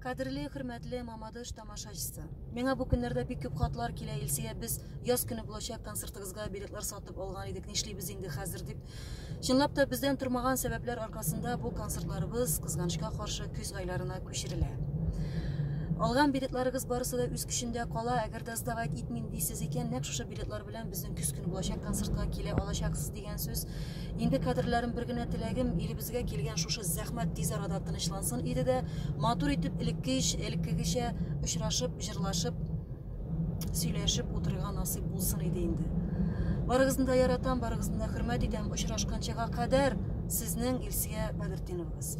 Кадірлі, хөрмәтле Мамадыш тамашачысы. Миңа бу көннәрдә бик күп хатлар килә Илсия. Без яз көне булачак концертыгызга билетлар сатып алган идек. Нишлибез инде хәзер дип. Чынлап та бездән тормаган сәбәпләр аркасында бу концертларыбыз кызганычка каршы көз айларына күчерелә. Алган билетларыгыз барысы да үз көчендә кала. Дә сдавать итмим дисез икән, нәкъ шушы билетлар белән безнең көз көне булачак концертка килә алачаксыз дигән сүз. Инде кадрларым бер генә теләгем илебезгә килгән шушы зәхмәт тиз арада тынычлансын иде дә матур итеп элеккеч, элеккегечә очрашып, җырлашып, сөйләшеп утырырга насыйп булсын иде инде. Барыгызны да яратам, барыгызны да хөрмәт итәм. Очрашканчага кадәр сезнең Илсия Бәдретдиновыгыз.